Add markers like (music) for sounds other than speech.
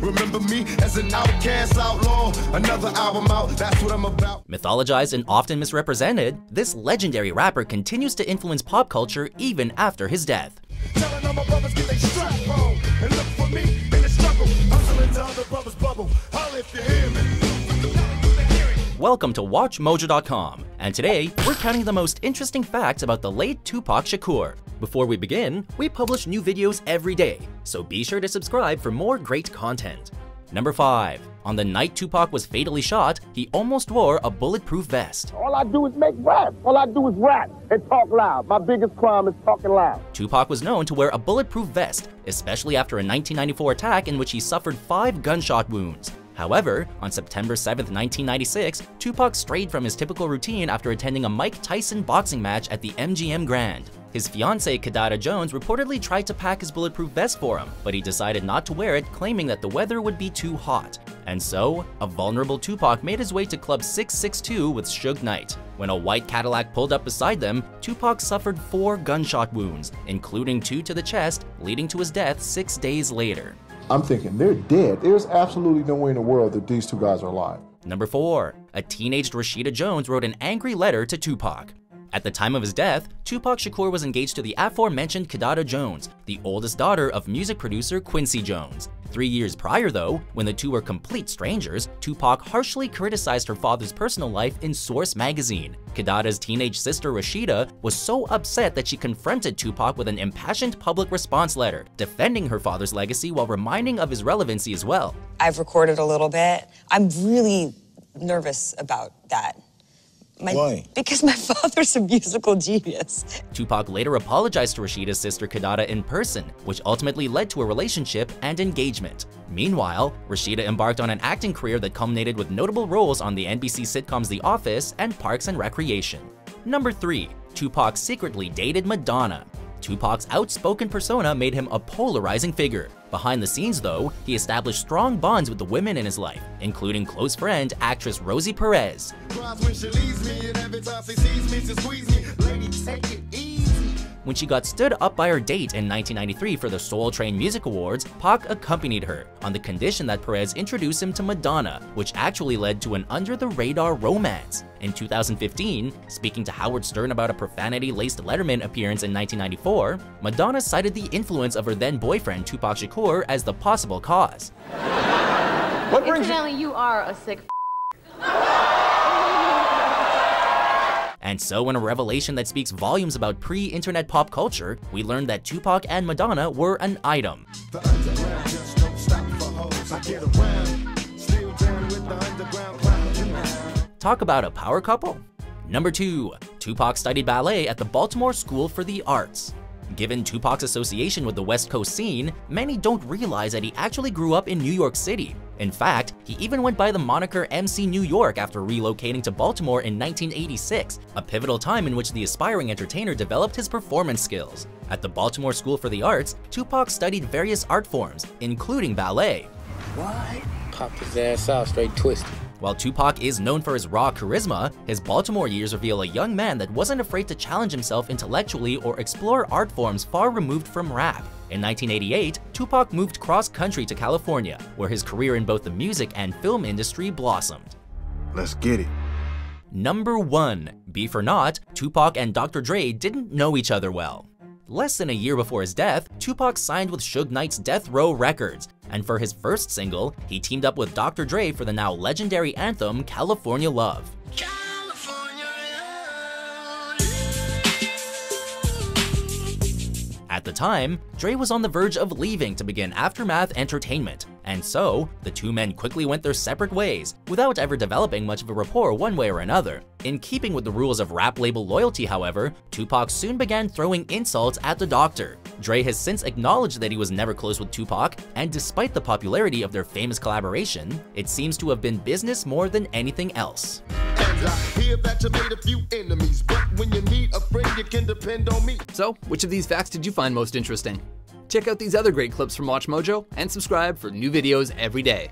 Remember me as an outcast outlaw. Another album out, that's what I'm about. Mythologized and often misrepresented, this legendary rapper continues to influence pop culture even after his death. Telling Welcome to WatchMojo.com, and today we're counting the most interesting facts about the late Tupac Shakur. Before we begin, we publish new videos every day, so be sure to subscribe for more great content. Number 5. On the night Tupac was fatally shot, he almost wore a bulletproof vest. All I do is make rap. All I do is rap and talk loud. My biggest crime is talking loud. Tupac was known to wear a bulletproof vest, especially after a 1994 attack in which he suffered five gunshot wounds. However, on September 7, 1996, Tupac strayed from his typical routine after attending a Mike Tyson boxing match at the MGM Grand. His fiancée, Kidada Jones, reportedly tried to pack his bulletproof vest for him, but he decided not to wear it, claiming that the weather would be too hot. And so, a vulnerable Tupac made his way to Club 662 with Suge Knight. When a white Cadillac pulled up beside them, Tupac suffered four gunshot wounds, including two to the chest, leading to his death six days later. I'm thinking they're dead. There's absolutely no way in the world that these two guys are alive. Number 4. A teenaged Rashida Jones wrote an angry letter to Tupac. At the time of his death, Tupac Shakur was engaged to the aforementioned Kidada Jones, the oldest daughter of music producer Quincy Jones. Three years prior though, when the two were complete strangers, Tupac harshly criticized her father's personal life in Source magazine. Kidada's teenage sister Rashida was so upset that she confronted Tupac with an impassioned public response letter, defending her father's legacy while reminding of his relevancy as well. I've recorded a little bit. I'm really nervous about that. My, Why? Because my (laughs) father's a musical genius. Tupac later apologized to Rashida's sister Kidada in person, which ultimately led to a relationship and engagement. Meanwhile, Rashida embarked on an acting career that culminated with notable roles on the NBC sitcoms The Office and Parks and Recreation. Number 3. Tupac secretly dated Madonna. Tupac's outspoken persona made him a polarizing figure. Behind the scenes though, he established strong bonds with the women in his life, including close friend actress Rosie Perez. Lady. When she got stood up by her date in 1993 for the Soul Train Music Awards, Pac accompanied her, on the condition that Perez introduce him to Madonna, which actually led to an under-the-radar romance. In 2015, speaking to Howard Stern about a profanity-laced Letterman appearance in 1994, Madonna cited the influence of her then-boyfriend Tupac Shakur as the possible cause. What brings Incidentally, you are a sick And so in a revelation that speaks volumes about pre-internet pop culture, we learned that Tupac and Madonna were an item. The underground just don't stop for hoes. I get around, still down with the underground clown. Talk about a power couple? Number 2. Tupac studied ballet at the Baltimore School for the Arts. Given Tupac's association with the West Coast scene, many don't realize that he actually grew up in New York City. In fact, he even went by the moniker MC New York after relocating to Baltimore in 1986, a pivotal time in which the aspiring entertainer developed his performance skills. At the Baltimore School for the Arts, Tupac studied various art forms, including ballet. What? Popped his ass out straight twisted. While Tupac is known for his raw charisma, his Baltimore years reveal a young man that wasn't afraid to challenge himself intellectually or explore art forms far removed from rap. In 1988, Tupac moved cross-country to California, where his career in both the music and film industry blossomed. Let's get it. Number 1. Beef or not, Tupac and Dr. Dre didn't know each other well. Less than a year before his death, Tupac signed with Suge Knight's Death Row Records, and for his first single, he teamed up with Dr. Dre for the now legendary anthem California Love. At the time, Dre was on the verge of leaving to begin Aftermath Entertainment, and so, the two men quickly went their separate ways, without ever developing much of a rapport one way or another. In keeping with the rules of rap label loyalty, however, Tupac soon began throwing insults at the Doctor. Dre has since acknowledged that he was never close with Tupac, and despite the popularity of their famous collaboration, it seems to have been business more than anything else. I hear that you made a few enemies, but when you need a friend, you can depend on me. So, which of these facts did you find most interesting? Check out these other great clips from WatchMojo and subscribe for new videos every day.